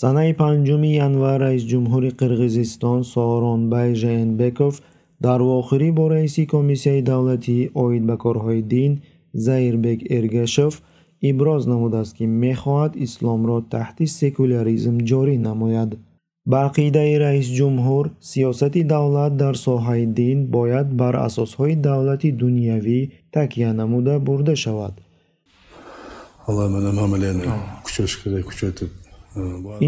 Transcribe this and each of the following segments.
санаи панҷуми январ раисҷумҳури қирғизистон сооронбай жээнбеков дар вохирӣ бо раиси комиссияи давлатӣ оид ба корҳои дин заирбек эргашов иброз намудааст ки мехоҳад исломро таҳти секуляризм ҷорӣ намояд. Ба ақидаи раисҷумҳур сиёсати давлат дар соҳаи дин бояд бар асосҳои давлати дунявӣ такя намуда бурда шавад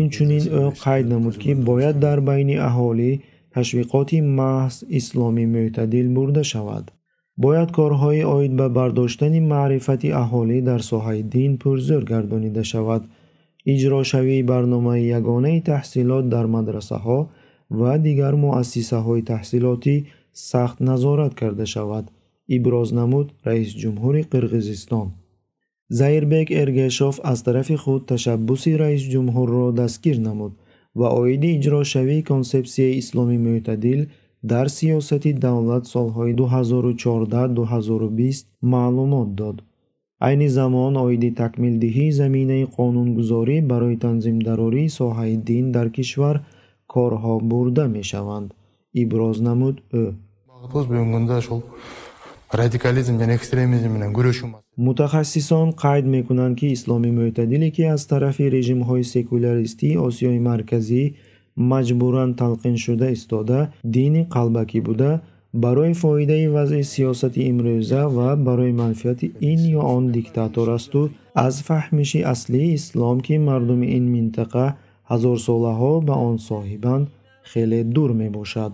инчунин ӯ қайд намуд ки бояд дар байни аҳолӣ ташвиқоти маҳз исломи мӯътадил бурда шавад. Бояд корҳои оид ба бардоштани маърифати аҳолӣ дар соҳаи дин пурзӯр гардонида шавад. Иҷрошавии барномаи ягонаи таҳсилот дар мадрасаҳо ва дигар муассисаҳои таҳсилотӣ сахт назорат карда шавад. Иброз намуд раисҷумҳури қирғизистон заирбек эргешов аз тарафи худ ташаббуси раисҷумҳурро дастгир намуд ва оиди иҷрошавии консепсияи исломи мӯътадил дар сиёсати давлат солҳои 2014-2020 маълумот дод. Айни замон оиди такмилдиҳии заминаи қонунгузорӣ барои танзимдарории соҳаи дин дар кишвар корҳо бурда мешаванд. Иброз намуд ӯ. Радикализм жана экстремизм менен курашүү мутахассисон қайд мекунанд ки исломи мӯътадиле ки аз тарафи режимҳои секуляристии осиёи марказӣ маҷбуран талқиншуда истода дини қалбакӣ буда барои фоидаи вазъи сиёсати имрӯза ва барои манфиати ин ё он диктатор асту аз фаҳмиши аслии ислом ки мардуми ин минтақа ҳазорсолаҳо ба он соҳибанд хеле дур мебошад